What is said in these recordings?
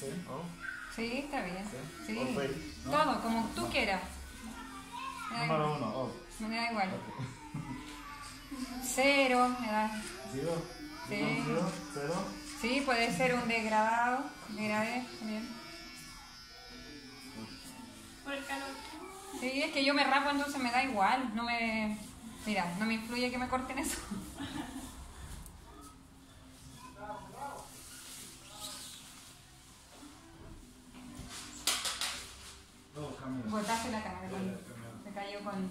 ¿Sí? ¿Oh? Sí, está bien. ¿Sí? Todo, como tú quieras. Me da Número igual. uno. Oh. Me da igual. Cero, me da. ¿Zero? Sí. ¿Cero? Sí, puede ser un degradado. Degradé también. Por el calor. Sí, es que yo me rapo, entonces me da igual. No me. Mira, no me influye que me corten eso. Cambio. Botaste la Cambio. Se cayó con.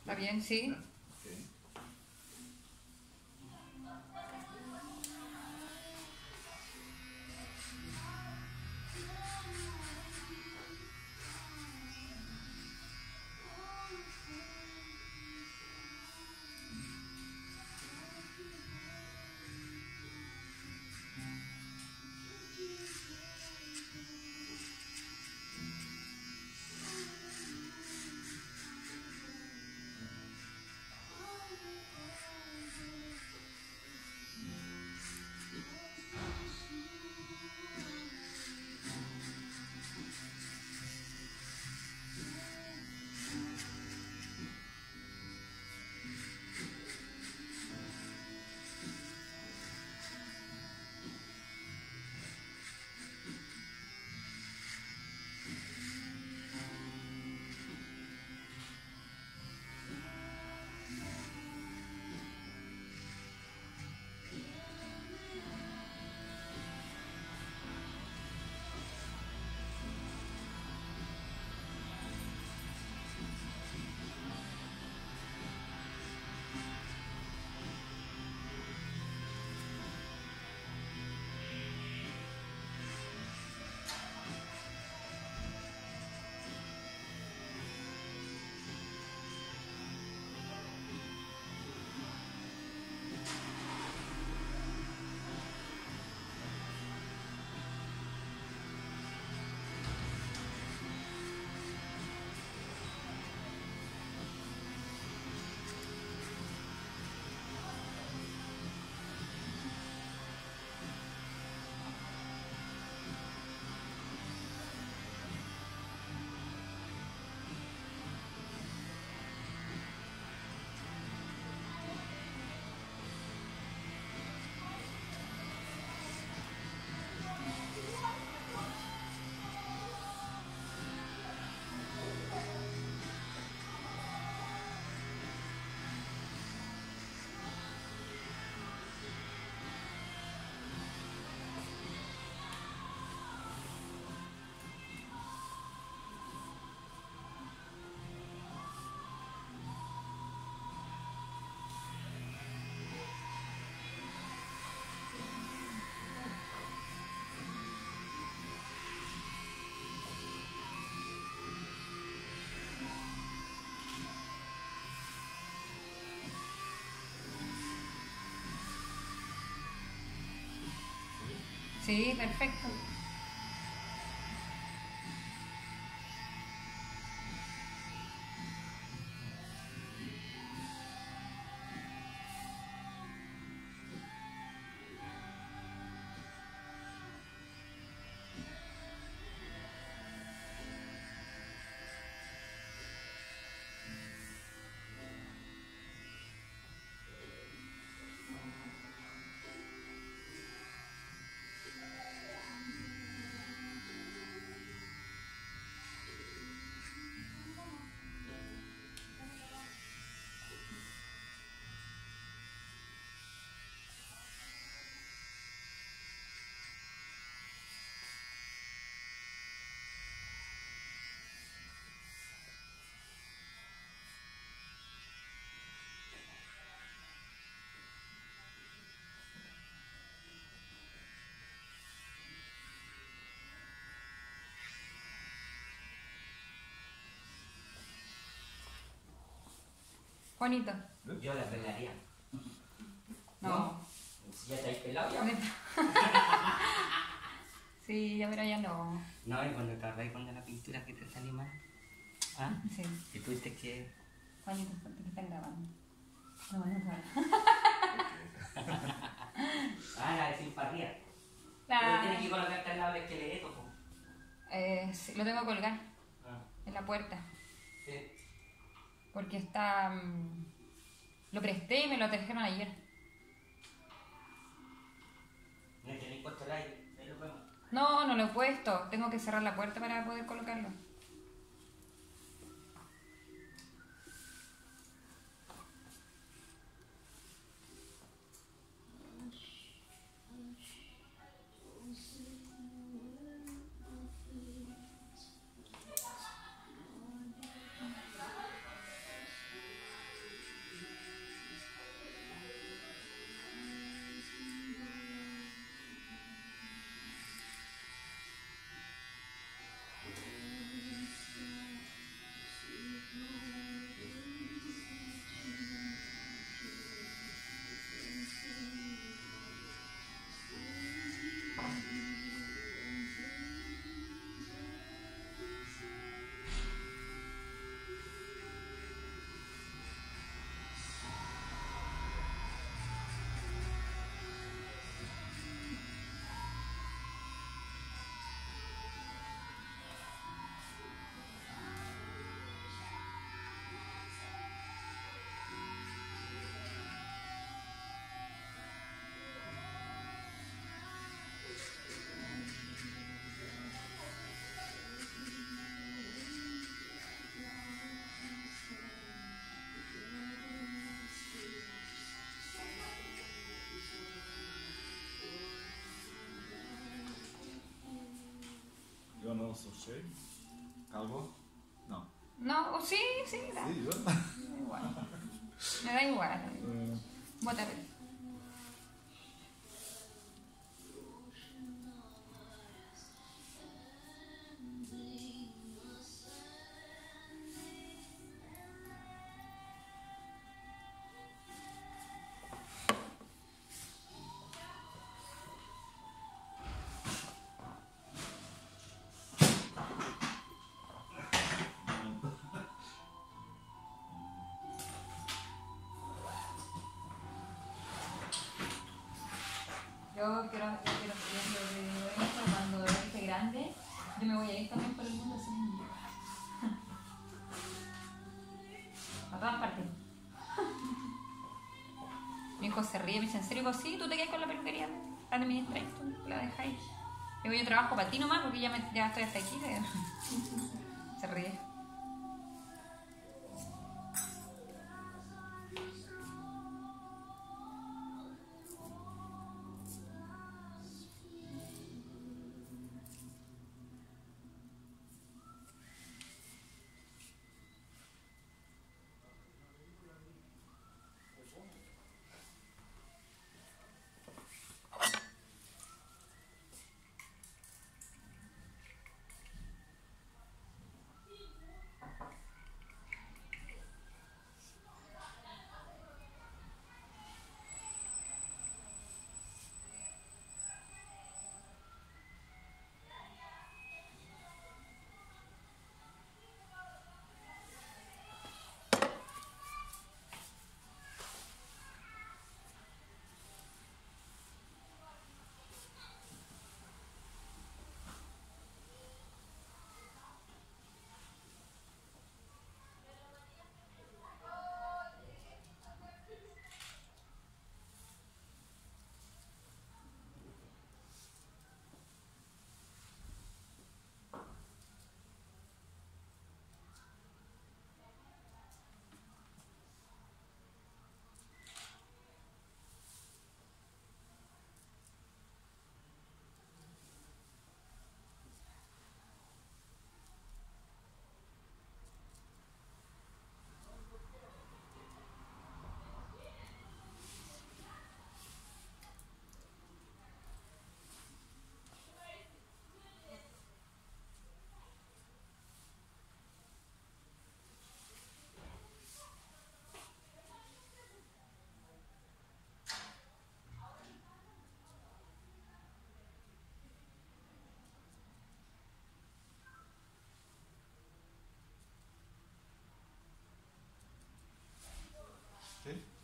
¿Está bien? Sí. Sí, perfecto. Juanito. Yo la pelaría. No. Si ya estáis pelado ya. Sí, ya, pero ya no. No, y cuando te con la pintura que te salió mal. ¿Ah? Sí. Y tuviste que. Juanito, porque te están grabando. No, no, no. Ah, la de sin parrilla. Pero La... tienes que colocarte al lado del esqueleto. po. Eh, sí, lo tengo que colgar Ah, en la puerta. sí. Porque está. mm, lo presté y me lo trajeron ayer. No no lo he puesto. Tengo que cerrar la puerta para poder colocarlo. No calvo. No. No, o sí, sí, da. Sí, yo. Me da igual. Me hijo se ríe, me dice, ¿en serio pues sí? ¿Tú te quedas con la peluquería? La administráis, tú la dejáis. Digo, yo trabajo para ti nomás porque ya, me, ya estoy hasta aquí. Se ríe.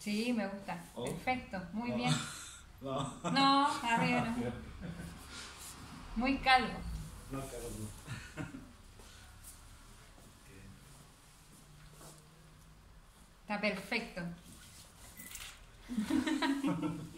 Sí, me gusta. Oh. Perfecto, muy No. bien. No. No, arriba no. Muy calvo. No, Carlos, no. Está perfecto.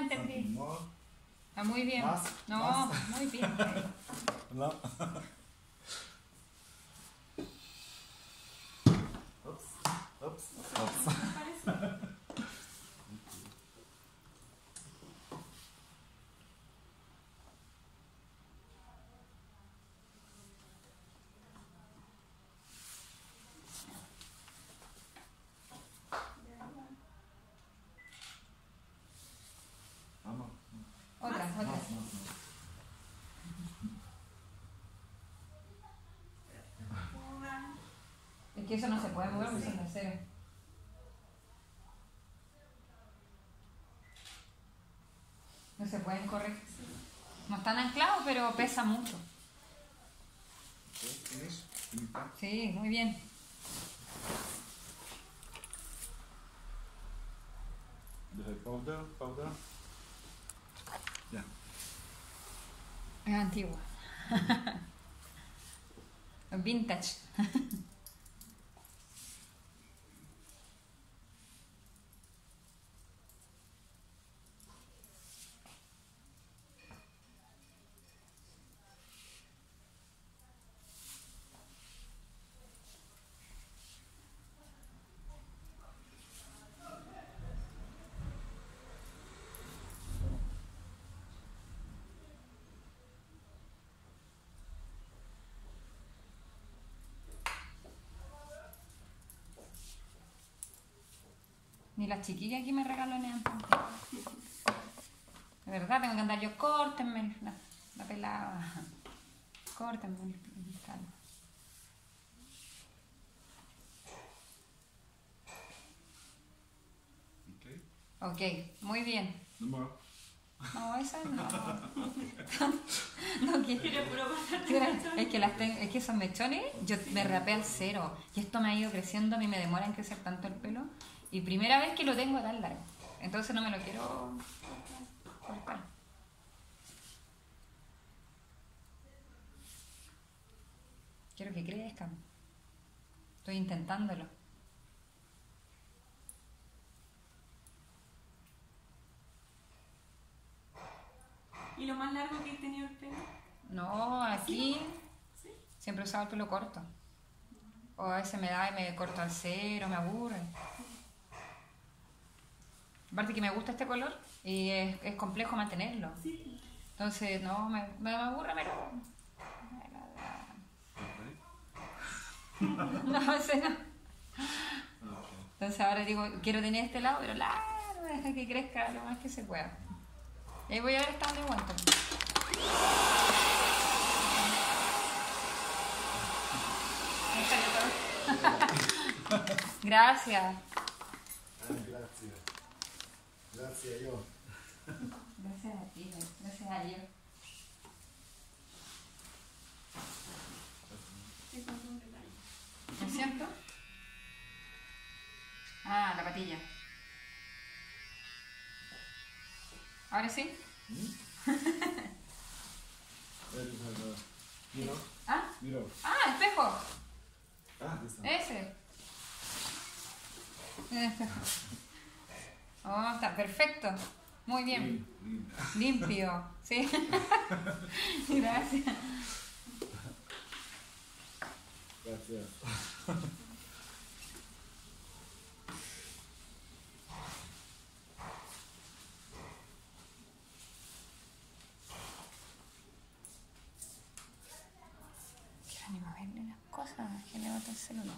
entendí. Está muy bien. Más, no, más. muy bien. No. Ups. Ups. Ups. Vamos. Otra, Más, otra. más, más. Es que eso no se puede mover porque son de acero. No se pueden correr. No están anclados, pero pesan mucho. Sí, muy bien. Ya. Es antigua. Vintage. Ni las chiquillas aquí me regalan antes. De verdad, tengo que andar yo, córtenme la, la pelada. Córtenme el. Okay. Ok, muy bien. No. No, esa no. no, que, es que las tengo, es que esos mechones, yo me rapé al cero. Y esto me ha ido creciendo, a mí me demora en crecer tanto el pelo. Y primera vez que lo tengo tan largo. Entonces no me lo quiero cortar. Quiero que crezcan. Estoy intentándolo. ¿Y lo más largo que he tenido el pelo? No, aquí ¿Sí? siempre he usado el pelo corto. O a veces me da y me corto al cero, me aburre. Aparte que me gusta este color y es, es complejo mantenerlo. Sí. Entonces, no, me, me aburre, pero... Ok. No, ese no. Entonces ahora digo, quiero tener este lado, pero largo, deja que crezca lo más que se pueda. Y ahí voy a ver hasta dónde aguanto. Salió todo. Gracias. Ah, a io. Gracias a ti, gracias a Dios. Te cuento un detalle. ¿No es cierto? Ah, la patilla. Ahora sí. Uh, mirror? Ah, Mirror. ah, espejo. Ah, this one. Ese. El espejo. Oh, está perfecto. Muy bien. Limpio. Sí. Gracias. Gracias. Quiero las cosas. Que le bote el celular.